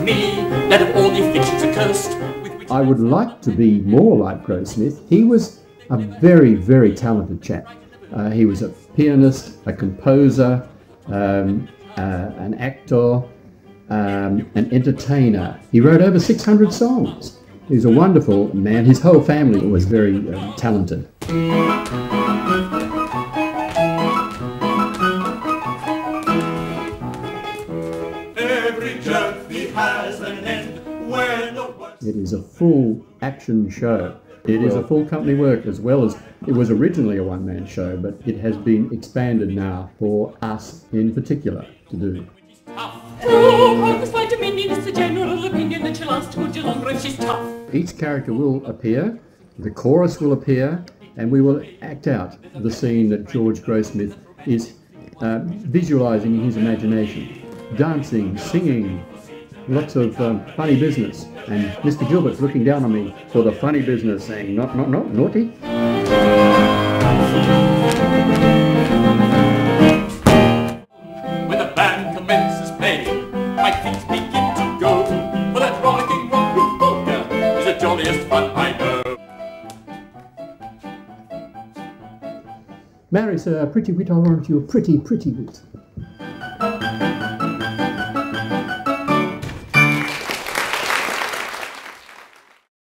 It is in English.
with me, that of all the afflictions accursed. I would like to be more like Grossmith. He was a very, very talented chap. Uh, he was a pianist, a composer, um, uh, an actor, um, an entertainer. He wrote over 600 songs. He was a wonderful man. His whole family was very uh, talented. It is a full action show. It is a full company work as well as it was originally a one man show, but it has been expanded now for us in particular to do. Each character will appear, the chorus will appear, and we will act out the scene that George Grossmith is uh, visualising in his imagination. Dancing, singing, lots of um, funny business. And Mr. Gilbert's looking down on me for the funny business, saying, not, not, not, naughty. When the band commences playing, my feet begin to go. For that rollicking rock group polka is the jolliest fun I know. Mary's a pretty wit, I warrant you a pretty, pretty wit.